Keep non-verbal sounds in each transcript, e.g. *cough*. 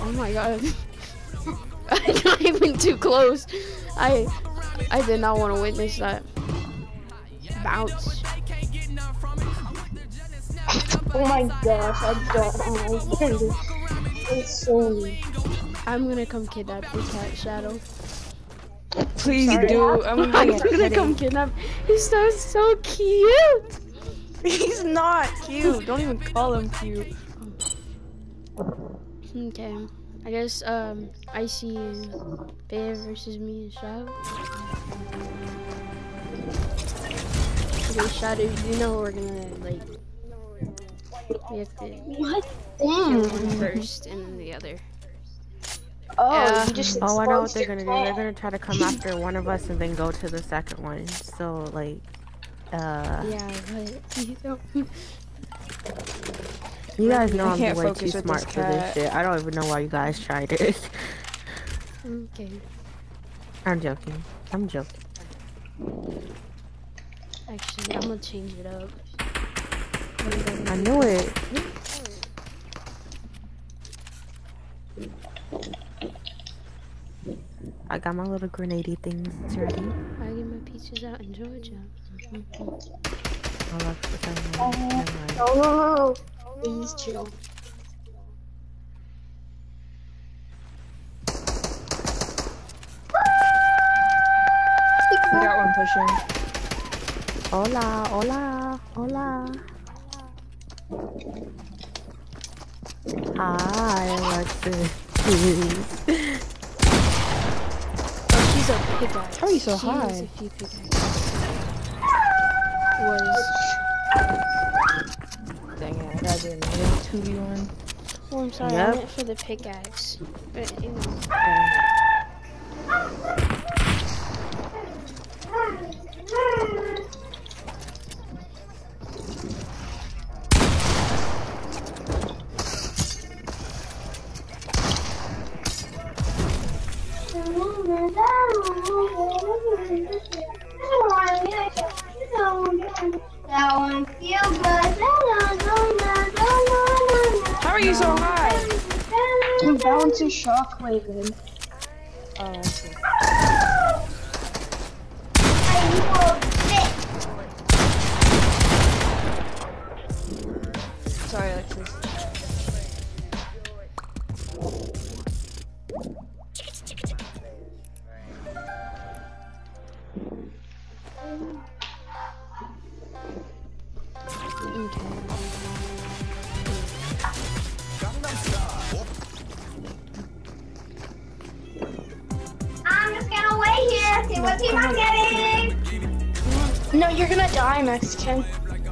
Oh my god. *laughs* I'm not even too close. I I did not want to witness that. Bounce. *laughs* Oh my gosh, I don't. Oh my goodness. It's so mean. I'm gonna come kidnap this cat Shadow. Please Sorry. do. I'm *laughs* I'm gonna gonna come kidnap. He's so so cute. He's not cute. Don't even call him cute. Okay. I guess um I see Bear versus me and Shadow. Okay, Shadow, you know we're gonna like we have to What? kill Damn. one first and then the other. Oh, Yeah. you just Oh, I know what they're gonna do. They're gonna try to come after one of us and then go to the second one. So like, uh, Yeah, but *laughs* you don't you guys know I I'm way too smart this for this shit. I don't even know why you guys tried it. *laughs* Okay. I'm joking. I'm joking. Actually I'm gonna change it up. I knew it. I got my little grenade things ready. I get my peaches out in Georgia. Oh, that's the same one. Never mind. No, no, no. Please chill. I got one pushing. Hola, hola, hola. Hi, Alexis. Oh, she's a pickaxe. How are you so she has high? a few pickaxes. Was Dang it, I gotta do another 2v1. oh I'm sorry, Yep. I meant for the pickaxe. But it shockwave here, see what team I'm getting. No, you're gonna die, Mexican.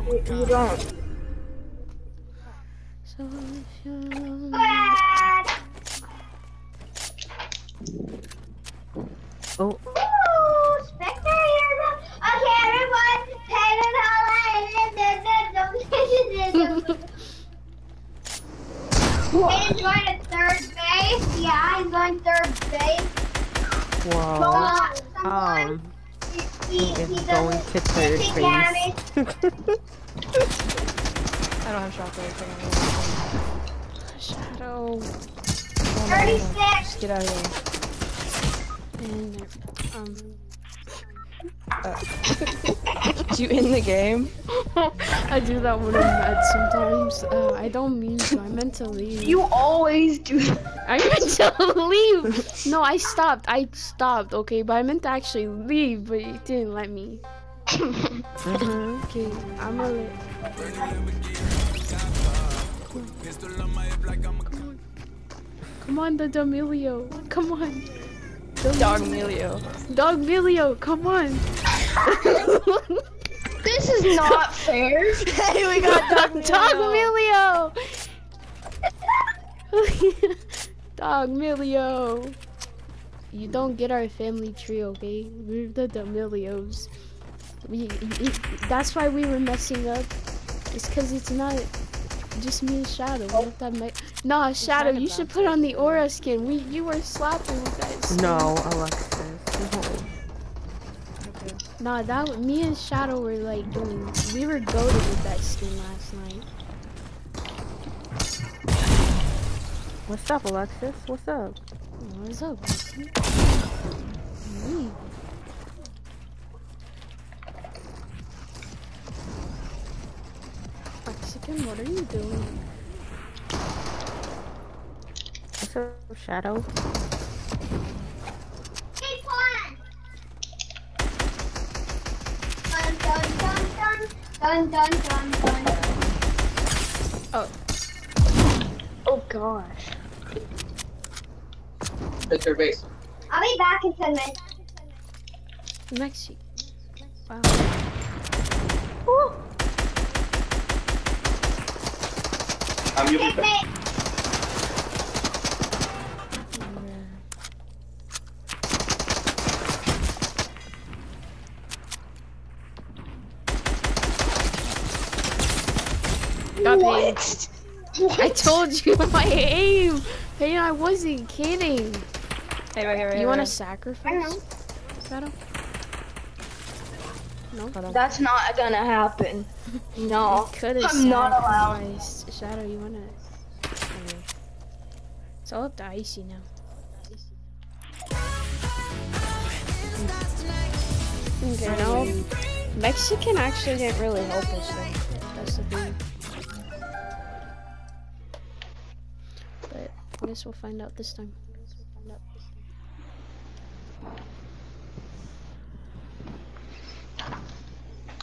You, you don't. So if. Oh, Ooh, Spectre here. Okay, everyone, pay the He's going to third base. Yeah, he's going third base. whoa. Um, he, he he, is going to third base. *laughs* I don't have shockwave. Shadow Oh, no, no, no. 36. Just get out of here. and um *laughs* *laughs* Did you in the game? *laughs* I do that when I'm mad sometimes. Uh, I don't mean to. I meant to leave. You always do. I meant to *laughs* leave. No, I stopped. I stopped. Okay, but I meant to actually leave, but it didn't let me. Mhm. Okay, I'm gonna let. Come on, the D'Amelio. Come on. Dog Emilio. Dog Milio, come on. *laughs* This is not *laughs* fair. hey, we got *laughs* Dog Dog Milio. Dog *laughs* Milio. You don't get our family tree, okay? We're the D'Amelios. We, it, that's why we were messing up. It's because it's not just me and Shadow. We have to have nah, Shadow, you should put on the aura skin. We you were slapping with that skin. No, Alexis. Nah, that me and Shadow were like doing. We were goaded with that skin last night. What's up, Alexis? What's up? What's up? Me. Mexican, what are you doing? What's up, Shadow? Keep on. Dun dun dun dun dun dun dun dun. Oh, Oh gosh. It's her base. I'll be back in ten minutes. Mexi. Wow. Woo. I'm you'll be Hit back. me. I told you *laughs* my aim. Hey, I wasn't kidding. Hey, right here, right You here, want to right sacrifice? Shadow? No. That's not gonna happen. No. Could I'm not allowed. Shadow, you wanna? Okay. It's all up to Icy now. Okay, no. Mexican actually didn't really help us though. Guess we'll find out this time.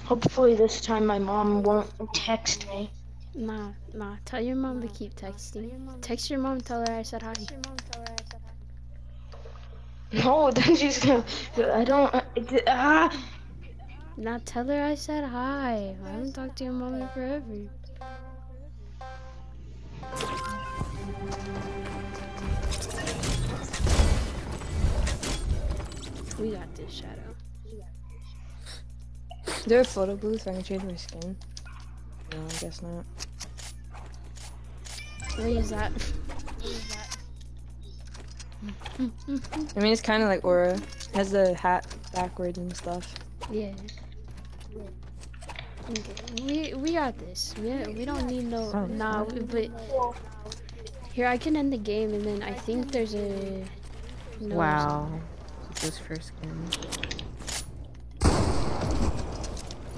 Hopefully this time my mom won't text me. Nah, nah. Tell your mom to keep texting. Text your mom. Tell her I said hi. No, *laughs* then she's gonna. I don't. Ah. Nah, tell her I said hi. I haven't talked to your mom in forever. We got this, Shadow. Is there a photo booth so I can change my skin? No, I guess not. Where is that? I mean, it's kind of like Aura. It has the hat backwards and stuff. Yeah. Okay, we we got this. We we don't need no Oh, nah. we- But here I can end the game, and then I think there's a no, Wow. This first skin.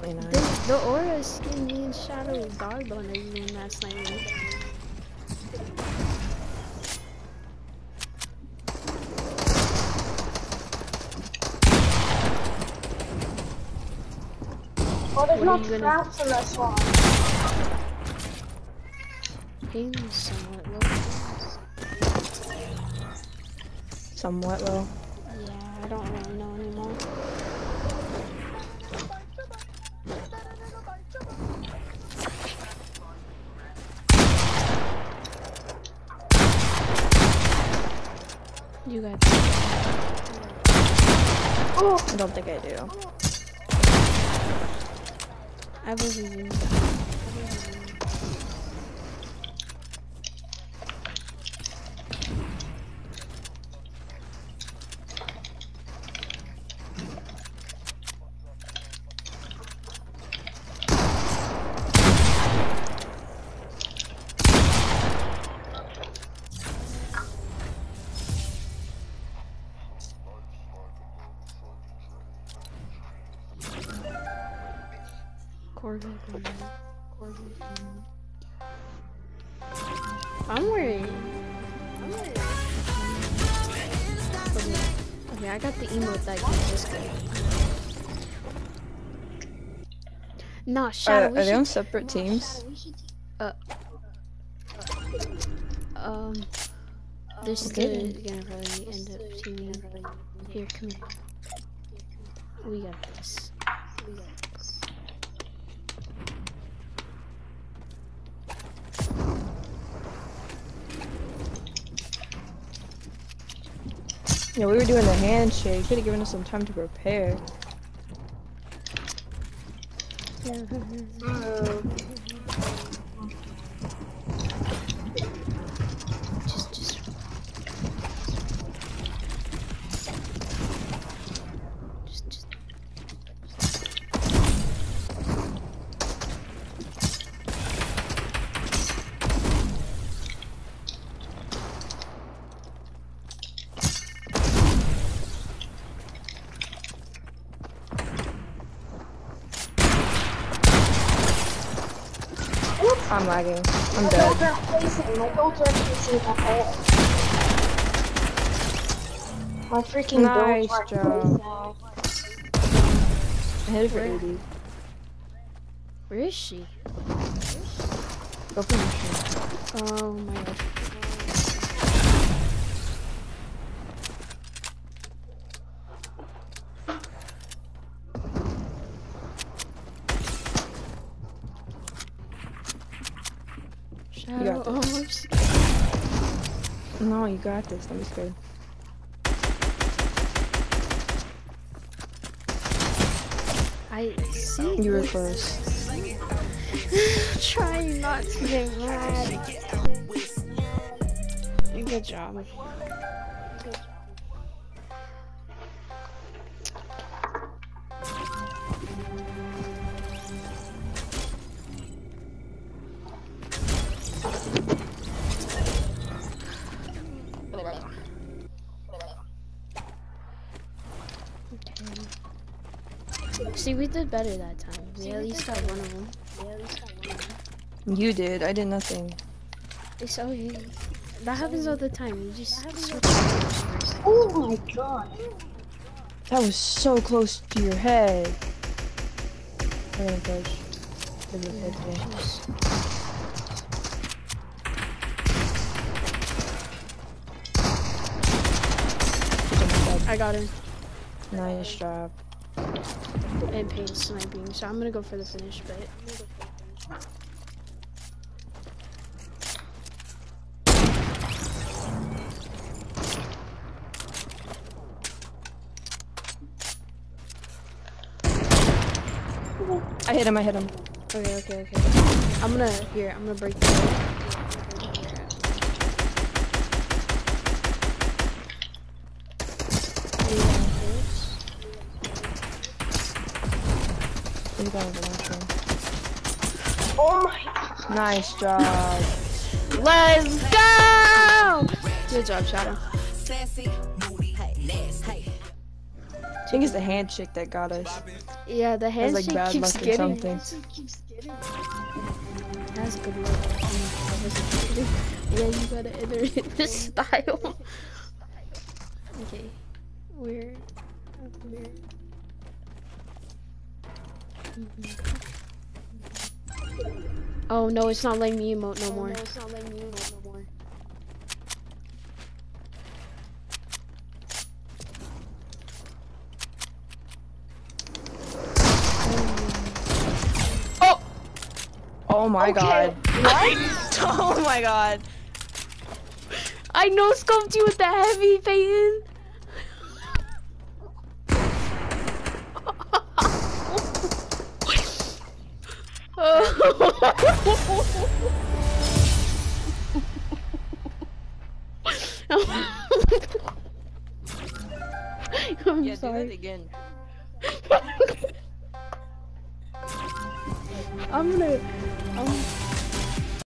The, the aura skin me and Shadow dogged on everyone last night. man. Well, there's What no are you gonna- traps in this one. Pain is somewhat low. Somewhat low. I don't really know anymore. You got I don't think I do. I believe you. Corvette. Corvette, Corvette. I'm worried. I'm. Okay. okay, I got the emote that gives this guy. Nah, Are, Shadow, are we they should on separate teams? Um, this Okay. is gonna probably end up teaming. Here, come here. We got this. We got this. Yeah, we were doing the handshake. You could have given us some time to prepare. *laughs* I'm lagging. I'm dead. builds are placing. My builds are placing at all. My freaking Nice job. placing. I hit it for 80. Where is she? Go for the Oh my god. Shadow got oh, almost. No, you got this. Don't be scared. I see. You were this. first. *sighs* Trying not to get mad. Good job. See, we did better that time. We at least got one of them. We at least got one of them. You did. I did nothing. It's okay. That happens all the time. You just switch. Oh my god. That was so close to your head. I'm gonna push. Give it a push today. I got him Nice job. And pain sniping, so I'm gonna go for the finish, but I hit him. I hit him. okay, okay, okay. I'm gonna here. I'm gonna break the. He's going for that one. Oh my Nice job. Let's go! Good job, Shadow. I think it's the handshake that got us. Yeah, the handshake like, bad keeps luck getting. something. That's good luck. yeah, you gotta enter it in this *laughs* style. okay, weird. Weird. Mm-hmm. Oh no, it's not letting me emote no oh, more. no, it's not letting me emote no more. Oh, oh my Okay, god. *laughs* oh my god. I no scoped you with the heavy, Peyton. *laughs* I'm Yeah, do that sorry. again. *laughs* I'm gonna. I'm,